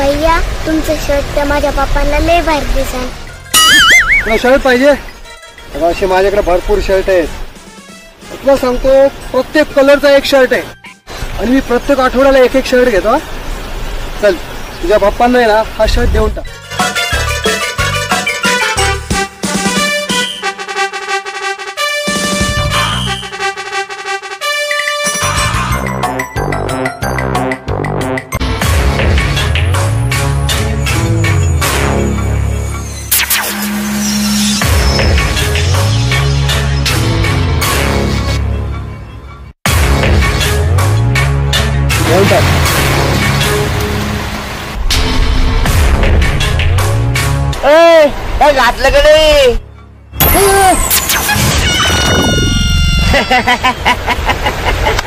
भैया तुमचं शर्ट तर माझ्या पप्पाला लय भारी दिसाल. तुला शर्ट पाहिजे? असे माझ्याकडे भरपूर शर्ट आहेत. तुला सांगतो प्रत्येक कलरचा एक शर्ट आहे. आणि मी प्रत्येक आठवड्याला एक एक शर्ट घेतो हा. चल तुझ्या पप्पांना आहे ना हा शर्ट देऊन टाक. Ôi trời. Ê, nó gạt lên cái đi.